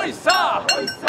Oi, Sá! Oi, Sá!